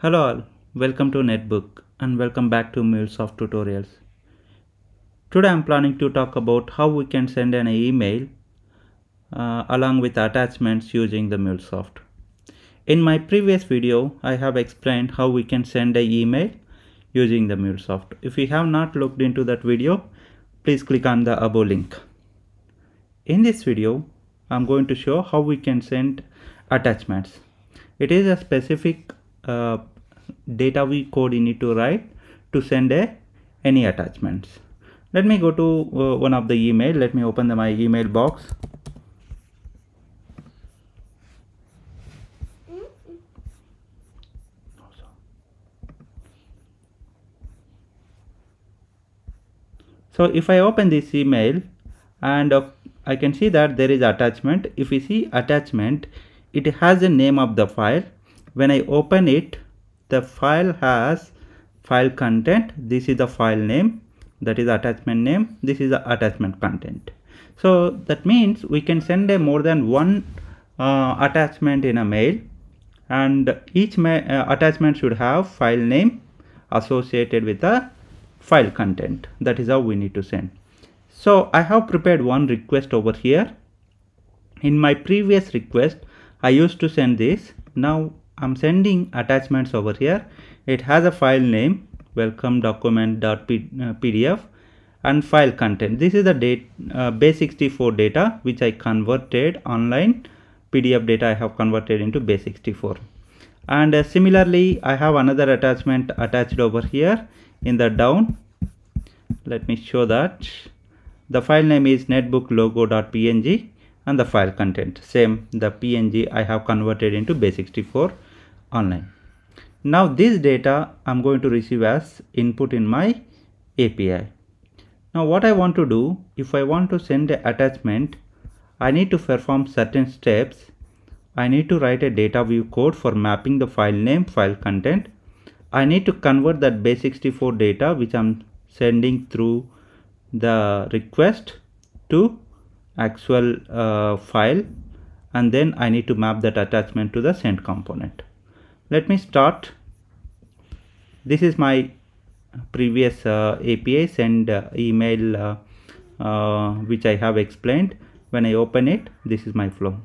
Hello all, welcome to Netbook and welcome back to MuleSoft tutorials. Today I'm planning to talk about how we can send an email uh, along with attachments using the MuleSoft. In my previous video, I have explained how we can send an email using the MuleSoft. If you have not looked into that video, please click on the above link. In this video, I'm going to show how we can send attachments. It is a specific uh, DataWeave code you need to write to send a any attachments. Let me go to uh, one of the email. Let me open the, my email box. So if I open this email and uh, I can see that there is attachment. If we see attachment, it has a name of the file. When I open it, the file has file content. This is the file name. That is attachment name. This is the attachment content. So that means we can send a more than one uh, attachment in a mail and each uh, attachment should have file name associated with the file content. That is how we need to send. So I have prepared one request over here. In my previous request, I used to send this. Now I'm sending attachments over here. It has a file name welcome document.pdf and file content. This is the date uh, base64 data which I converted online PDF data I have converted into base64 and uh, similarly I have another attachment attached over here in the down let me show that the file name is netbooklogo.png and the file content. Same the png i have converted into base64 online. Now this data i'm going to receive as input in my api now what i want to do if i want to send the attachment i need to perform certain steps. I need to write a DataWeave code for mapping the file name file content. I need to convert that base64 data which i'm sending through the request to actual uh, file and then I need to map that attachment to the send component. Let me start. This is my previous uh, API send uh, email uh, uh, which I have explained. When I open it, this is my flow.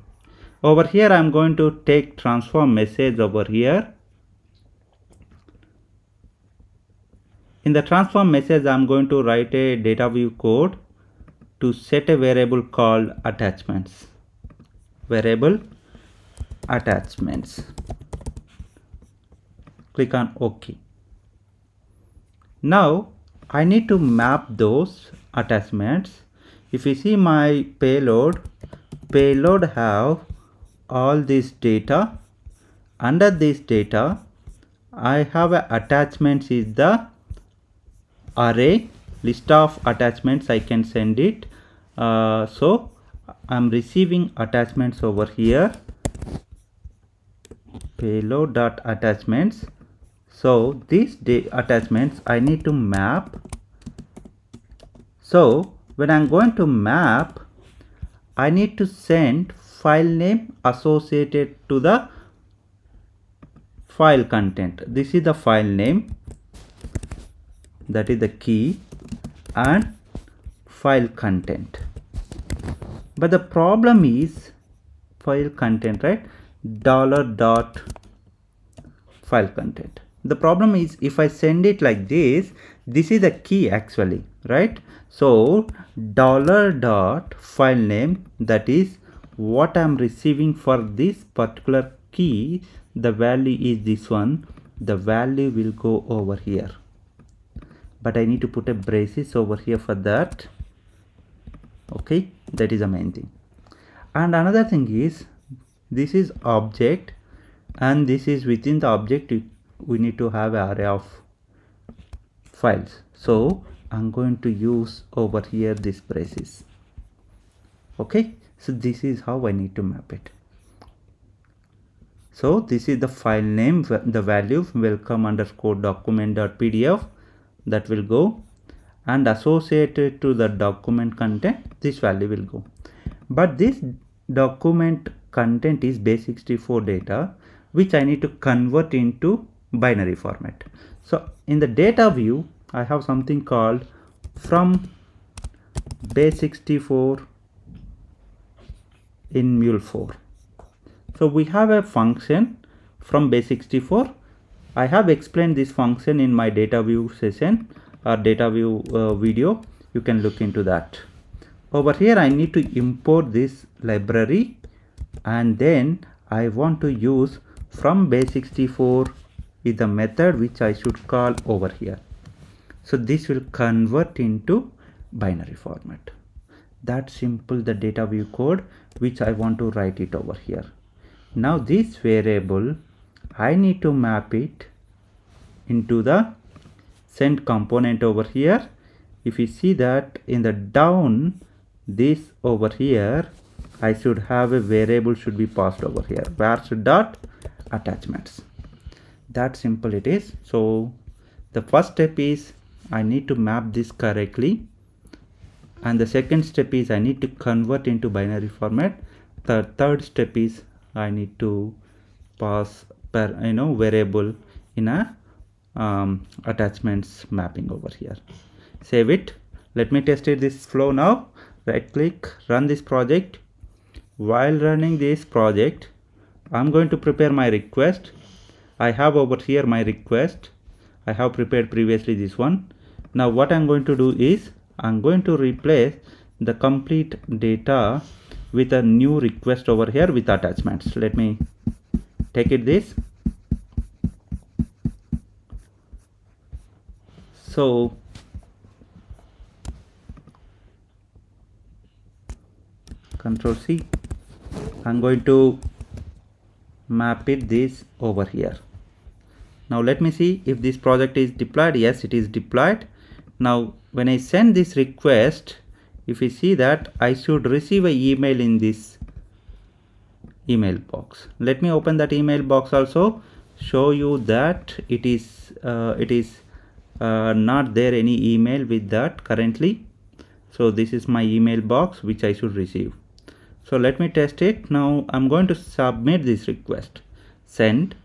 Over here, I'm going to take transform message over here in the transform message i'm going to write a DataWeave code to set a variable called attachments. Variable attachments. Click on ok. Now i need to map those attachments. If you see my payload payload have all this data. Under this data i have a attachments is the array list of attachments I can send it. Uh, so I'm receiving attachments over here. Payload dot attachments so these attachments I need to map. So when I'm going to map I need to send file name associated to the file content. This is the file name that is the key. And file content. But the problem is file content right? Dollar dot file content. The problem is if i send it like this this is the key actually right? So dollar dot file name that is what i'm receiving for this particular key the value is this one. The value will go over here but I need to put a braces over here for that. Okay that is the main thing. And another thing is this is object and this is within the object we need to have array of files. So I'm going to use over here this braces. Okay so this is how I need to map it. So this is the file name the value welcome underscore document dot pdf that will go and associated to the document content this value will go but this document content is base64 data which I need to convert into binary format. So in the DataWeave, I have something called from base64 in mule4. So we have a function from base64. I have explained this function in my DataWeave session or DataWeave uh, video. You can look into that. Over here, I need to import this library and then I want to use from base64 is the method which I should call over here. So this will convert into binary format. That simple the DataWeave code which I want to write it over here. Now this variable I need to map it into the send component over here. If you see that in the down this over here I should have a variable should be passed over here. Where dot? Attachments. That simple it is. So the first step is I need to map this correctly. And the second step is I need to convert into binary format. The third step is I need to pass per you know variable in a um, attachments mapping over here. Save it. Let me test it this flow now. Right click run this project. While running this project I'm going to prepare my request. I have over here my request. I have prepared previously this one. Now what I'm going to do is I'm going to replace the complete data with a new request over here with attachments. Let me take it this. So control C. I'm going to map it this over here. Now let me see if this project is deployed. Yes it is deployed. Now when I send this request if you see that I should receive a email in this email box. Let me open that email box also show you that it is uh, it is uh, not there any email with that currently. So this is my email box which I should receive. So let me test it. Now i'm going to submit this request. Send.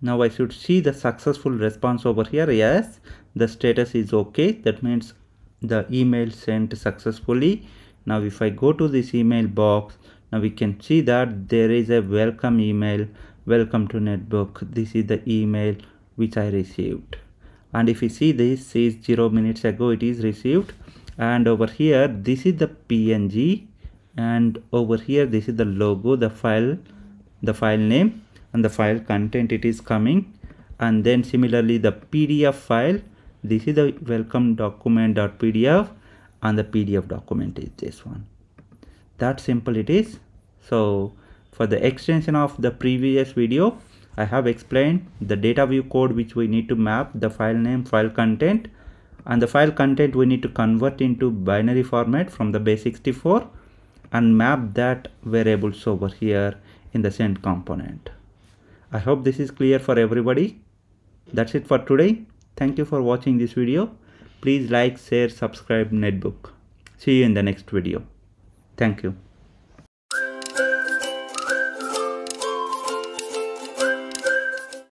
Now i should see the successful response over here. Yes the status is okay. That means the email sent successfully. Now if i go to this email box now we can see that there is a welcome email. Welcome to netbook. This is the email which i received. And if you see this says 0 minutes ago it is received. And over here this is the png and over here this is the logo the file the file name and the file content it is coming. And then similarly the pdf file this is the welcome document.pdf and the pdf document is this one that simple it is so for the extension of the previous video I have explained the DataWeave code which we need to map the file name file content and the file content we need to convert into binary format from the base64 and map that variables over here in the send component. I hope this is clear for everybody. That's it for today. Thank you for watching this video. Please like, share, subscribe Netbook. See you in the next video. Thank you.